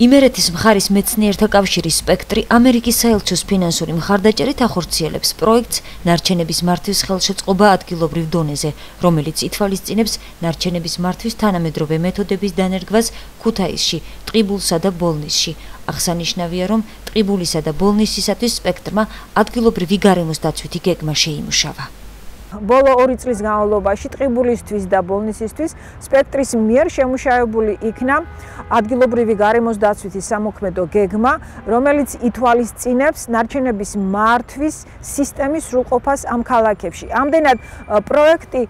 იმერეთის მხარის მეცნიერთა კავშირის სპექტრი ამერიკის საელჩოს ფინანსური მხარდაჭერით ახორციელებს პროექტს ნარჩენების მართვის ხელშეწყობა ადგილობრივ დონეზე, რომელიც ითვალისწინებს ნარჩენების მართვის თანამედროვე მეთოდების დანერგვას ქუთაისში, ტყიბულსა და ბოლნისში. აღსანიშნავია, რომ ტყიბულისა და ბოლნისისათვის სპექტრმა ადგილობრივი გარემოს დაცვითი გეგმა შეიმუშავა. ბოლო 2 წლის განმავლობაში ტყიბულისთვის და ბოლნისისთვის სპექტრის მიერ შემუშავებული იქნა ადგილობრივი გარემოს დაცვითი სამოქმედო გეგმა, რომელიც ითვალისწინებს ნარჩენების მართვის სისტემის სრულყოფას ამ ქალაქებში. ამდენად პროექტი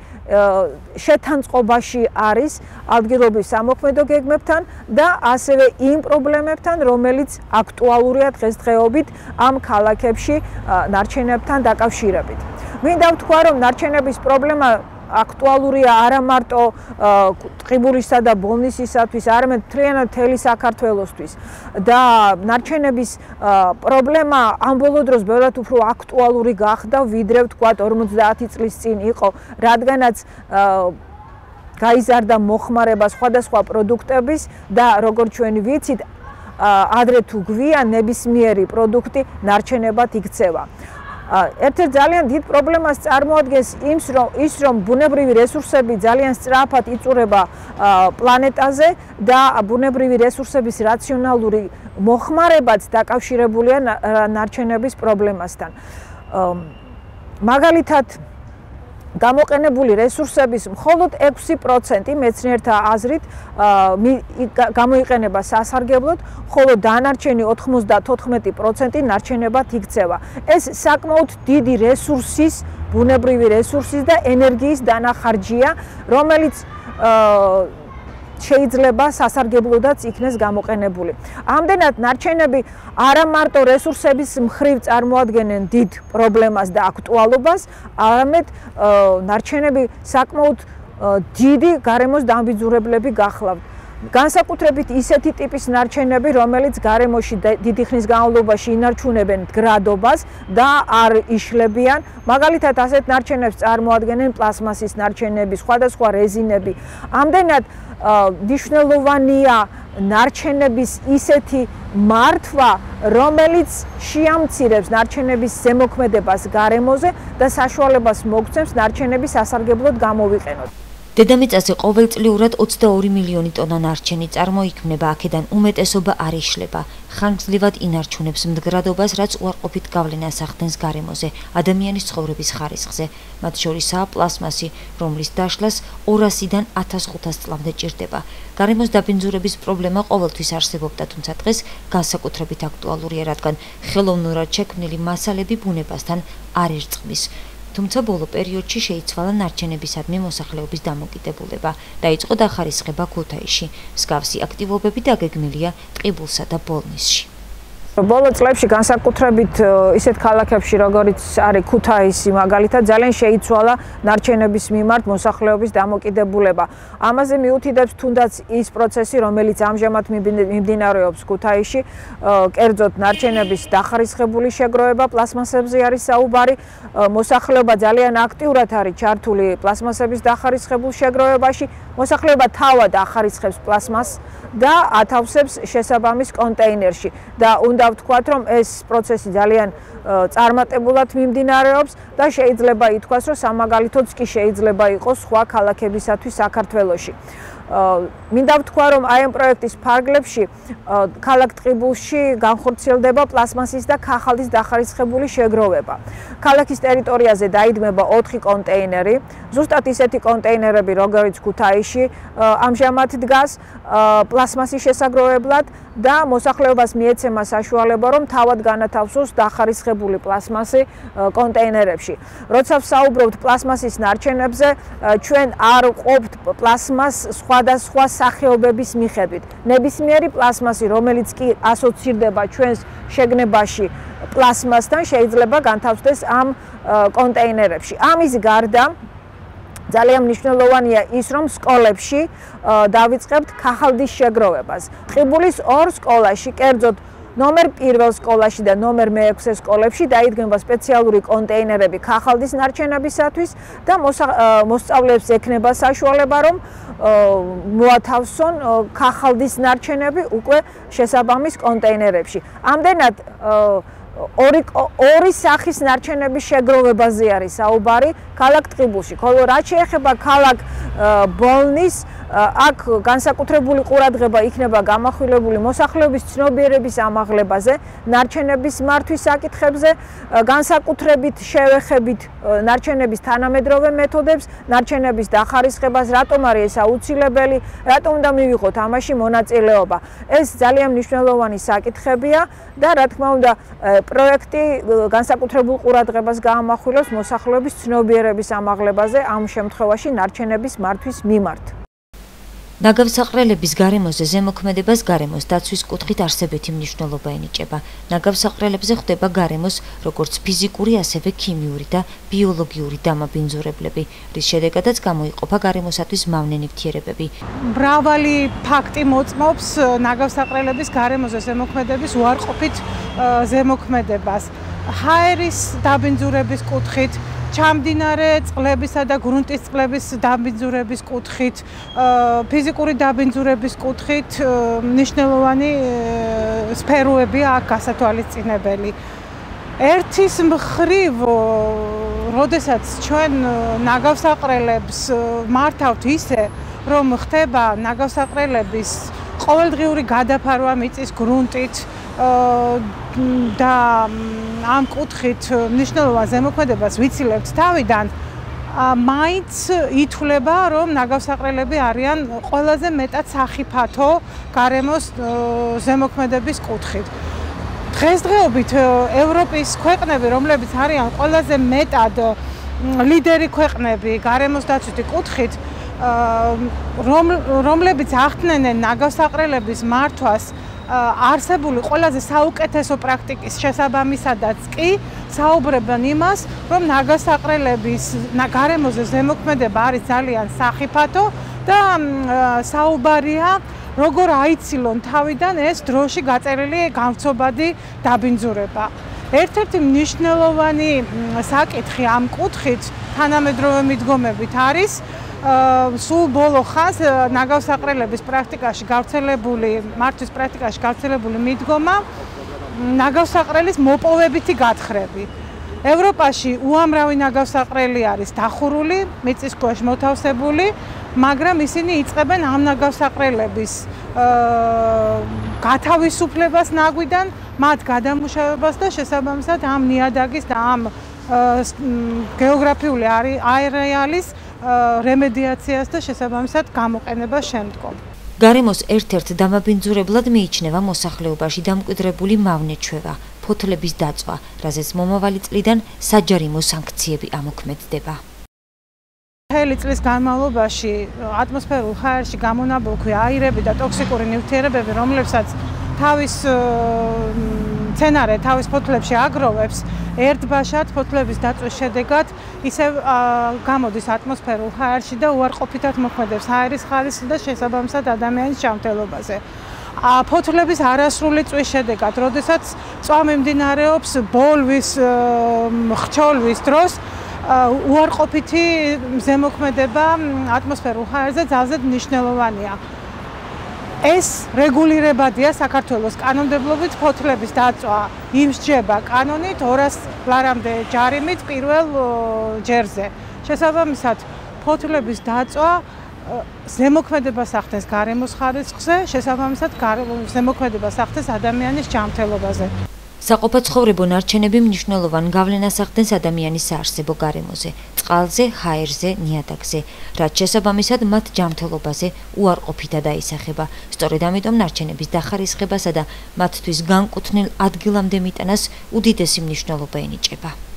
შეთანწყობაში არის ადგილობრივ სამოქმედო გეგმებთან და ასევე იმ პრობლემებთან, რომელიც აქტუალურია დღესდღეობით ამ ქალაქებში ნარჩენებთან დაკავშირებით. მინდა ვთქვა რომ ნარჩენების პრობლემა აქტუალურია არა მარტო ტყიბულისა და ბოლნისისათვის, არამედ მთლიანად თელი საქართველოსთვის და ნარჩენების პრობლემა ამ ბოლო დროს ბევრად უფრო აქტუალური გახდა, ვიდრე ვთქვა 50 წლის წინ იყო, რადგანაც გაიზარდა მოხმარება სხვადასხვა პროდუქტების და როგორც ჩვენ ვიცით, ადრე თუ გვიან ნებისმიერი პროდუქტი ნარჩენებად იქცევა. ერთ-ერთ ძალიან დიდ პრობლემას წარმოადგენს იმს რომ ის რომ ბუნებრივი რესურსები ძალიან სწრაფად იწურება პლანეტაზე და ბუნებრივი რესურსების რაციონალური მოხმარებაც დაკავშირებულია ნარჩენების პრობლემასთან. მაგალითად გამოყენებული რესურსების მხოლოდ 6% მეცნიერთა აზრით გამოიყენება სასარგებლოდ, ხოლო დანარჩენი 94% ნარჩენებად იქცევა. ეს საკმაოდ დიდი რესურსის, ბუნებრივი რესურსის და ენერგიის დანახარჯია, რომელიც შეიძლება სასარგებლოდაც იქნეს გამოყენებული. ამდენად ნარჩენები არა მარტო რესურსების მხრივ წარმოადგენენ დიდ პრობლემას და აქტუალობას, არამედ ნარჩენები საკმაოდ დიდი გარემოს დამბიძურებლები გახლავთ. განსაკუთრებით ისეთი ტიპის ნარჩენები, რომელიც გარემოში დიდი ხნის განმავლობაში ინარჩუნებენ გრადობას და არ იშლებიან. მაგალითად, ასეთ ნარჩენებს წარმოადგენენ პლასმასის ნარჩენები, სხვადასხვა რეზინები. ამდენად ნიშნულოვანია ნარჩენების ისეთი მართვა, რომელიც შეამცირებს ნარჩენების ზემოქმედებას გარემოზე და საშუალებას მოგცემს ნარჩენების სასარგებლოდ გამოვიყენოთ. დედამიწაზე ყოველწლიურად 22 მილიონი ტონა ნარჩენი წარმოიქმნება, აქედან უმეტესობა არ იშლება. ხანგრძლივად ინარჩუნებს მდგრადობას, რაც უარყოფით გავლენას ახდენს გარემოზე, ადამიანის ცხოვრების ხარისხზე. მათ შორისაა პლასმასი, რომლის დაშლას 200-დან 1500 წლამდე ჭირდება. გარემოს დაბინძურების პრობლემა ყოველთვის არსებობდა, თუმცა დღეს განსაკუთრებით აქტუალურია, რადგან ხელოვნურად შექმნილი მასალები ბუნებასთან არ ერწყმის. თუმცა ბოლო პერიოდში შეიცვალა ნარჩენებისადმი მოსახლეობის დამოკიდებულება და იწყო დახარისხება ქუთაისში. მსგავსი აქტივობები დაგეგმილია ტყიბულსა და ბოლნისში. ბოლო წლებში განსაკუთრებით ისეთ ქალაქებში როგორიც არის ქუთაისი მაგალითად ძალიან შეიცვალა ნარჩენების მიმართ მოსახლეობის დამოკიდებულება. ამაზე მიუთითებს თუნდაც ის პროცესი, რომელიც ამჟამად მიმდინარეობს ქუთაისში, კერძოდ ნარჩენების დახარისხებული შეგროვება პლასმასებზე არის საუბარი. მოსახლეობა ძალიან აქტიურად არის ჩართული პლასმასების დახარისხებულ შეგროვებაში. მოსახლეობა თავად ახარისხებს პლასმასს და ათავსებს შესაბამის კონტეინერში და უნდა ვთქვათ, რომ ეს პროცესი ძალიან წარმატებულად მიმდინარეობს და შეიძლება ითქვას, რომ სამაგალითოც კი შეიძლება იყოს სხვა ქალაქებისათვის საქართველოში. მინდა ვთქვა, რომ აი ამ პროექტის ფარგლებში ქალაქ ტყიბულში განხორციელდება პლასმასის და ქაღალდის დახარისხებული შეგროვება. ქალაქის ტერიტორიაზე დაიდგმება 4 კონტეინერი, ზუსტად ისეთი კონტეინერები, როგორიც ქუთაისში ამჟამად დგას პლასმასის შესაგროვებლად და მოსახლეობას მიეცემა საშუალება, რომ თავად განათავსოს დახარისხებული პლასმასი კონტეინერებში. როცა ვსაუბრობთ პლასმასის ნარჩენებზე, ჩვენ არ ყოფთ პლასმას სხვა სხვადასხვა სახეობების მიხედვით. ნებისმიერი პლასმასი, რომელიც კი ასოცირდება ჩვენს შეგნებაში პლასმასთან, შეიძლება განთავსდეს ამ კონტეინერებში. ამის გარდა ძალიან მნიშვნელოვანია ის, რომ სკოლებში დავიწყებთ ქაღალდის შეგროვებას. ყიბულის ორ სკოლაში, კერძოდ ნომერ 1 სკოლაში და ნომერ 6 სკოლებში დაიდგება სპეციალური კონტეინერები ქაღალდის ნარჩენებისათვის და მოსწავლეებს ექნება საშუალება რომ მოათავსონ ქაღალდის ნარჩენები უკვე შესაბამის კონტეინერებში. ამდენად ორი ორი სახის ნარჩენების შეგროვებაზე არის საუბარი ქალაქ ტყიბულში. ხოლო რაც შეეხება ქალაქ ბოლნის აქ განსაკუთრებული ყურადღება იქნება გამახვილებული მოსახლეობის ცნობიერების ამაღლებაზე, ნარჩენების მართვის საკითხებზე, განსაკუთრებით შევეხებით ნარჩენების თანამედროვე მეთოდებს, ნარჩენების დახარისხებას, რატომ არის ეს აუცილებელი, რატომ უნდა მივიღოთ ამაში მონაწილეობა. ეს ძალიან მნიშვნელოვანი საკითხებია და რა თქმა უნდა, პროექტი განსაკუთრებულ ყურადღებას გაამახვილებს მოსახლეობის ცნობიერების ამაღლებაზე ამ შემთხვევაში ნარჩენების მართვის მიმართ. ნაგავსაყრელების გარემოზე ზემოქმედებას გარემოს დაცვის კუთხით არსებითი მნიშვნელობა ენიჭება. ნაგავსაყრელებზე ხდება გარემოს როგორც ფიზიკური, ასევე ქიმიური და ბიოლოგიური დამაბინძურებლები, რის შედეგადაც გამოიყოფა გარემოსათვის მავნე ნივთიერებები. მრავალი ფაქტი მოწმობს ნაგავსაყრელების გარემოზე ზემოქმედების უარყოფით ზემოქმედებას. ჰაერის დაბინძურების კუთხით ჩამდინარე წყლებისა და გრუნტის წყლების დაბინძურების კუთხით, ფიზიკური დაბინძურების კუთხით ნიშნულოვანი სფეროებია აქ გასათვალისწინებელი. ერთის მხრივ, როდესაც ჩვენ ნაგავსაყრელებს მართავთ ისე, რომ ხდება ნაგავსაყრელების ყოველდღიური გადაფარვა მიწის გრუნტით, და ამ კუთხით მნიშვნელოვან ზემოქმედებას ვიცილებთ თავიდან მაინც ითვლება რომ ნაგავსაყრელები არიან ყველაზე მეტად სახიფათო გარემოს ზემოქმედების კუთხით. დღესდღეობით ევროპის ქვეყნები რომლებიც არიან ყველაზე მეტად ლიდერი ქვეყნები გარემოს დაცვითი კუთხით რომლებიც ახდენენ ნაგავსაყრელების მართვას არსებული ყველაზე საუკეთესო პრაქტიკის შესაბამისადაც კი საუბრებენ იმას, რომ ნაგასაყრელების გარემოზე ზემოქმედება არის ძალიან სახიფათო და საუბარია როგორ აიცილონ თავიდან ეს დროში გაწერილი გამწობადი დაბინძურება. ერთ-ერთი მნიშვნელოვანი საკითხი ამ კუთხით თანამედროვე მიდგომებით არის სულ ბოლო ხანს ნაგავსაყრელების პრაქტიკაში გავრცელებული მართვის პრაქტიკაში გავრცელებული მიდგომა ნაგავსაყრელის მოპოვებითი გათხრები. ევროპაში უამრავი ნაგავსაყრელი არის დახურული, მიწისქვეშ მოთავსებული, მაგრამ ისინი იწყებენ ამ ნაგავსაყრელების გათავისუფლებას ნაგვიდან, მათ გადამუშავებას და შესაბამისად ამ ნიადაგის და ამ გეოგრაფიული არეალის რემედიაციას და შესაბამისად გამოყენებას შემდგომ. გარემოს ერთ-ერთ დამაბინძურებლად მიიჩნევა მოსახლეობაში დამკვიდრებული მავნეჩვევა, ფოთლების დაწვა, რაზეც მომავალი წლიდან საჯარიმო სანქციები ამოქმედდება. მთელი წლის განმავლობაში ატმოსფერულ ჰაერში გამონაბოლქვი აირები და ტოქსიკური ნივთიერებები, რომლებსაც თავის სცენარე თავის ფოთლებში აგროვებს ერთბაშად ფოთლების დაწვის შედეგად ისე გამოდის ატმოსფერულ ჰაერში და უარყოფითად მოქმედებს ჰაერის ხარისხი და შესაბამისად ადამიანის ჯანმრთელობაზე. ა ფოთლების არასრული წვის შედეგად, როდესაც წვა მიმდინარეობს ბოლვის ხჩოლვის დროს უარყოფითი ზემოქმედება ატმოსფერულ ჰაერზე ძალზე მნიშვნელოვანია. ეს რეგულირებადია საქართველოს კანონმდებლობით ფოთლების დაწვა იმსჯება კანონით 200 ლარამდე ჯარიმით პირველ ჯერზე. შესაბამისად ფოთლების დაწვა ზემოქმედებას ახდენს გარემოს ხარისხზე, შესაბამისად ზემოქმედებას ახდენს ადამიანის ჯანმრთელობაზე. საყოფაცხოვრებო ნარჩენები მნიშვნელოვან გავლენას ახდენს ადამიანის საარსებო გარემოზე, წყალზე, ჰაერზე, ნიადაგზე, რაც შესაბამისად მათ ჯანმრთელობაზე უარყოფითად აისახება. სწორედ ამიტომ ნარჩენების დახარისხებასა და მათთვის განკუთვნილ ადგილამდე მიტანას უდიდესი მნიშვნელობა ენიჭება.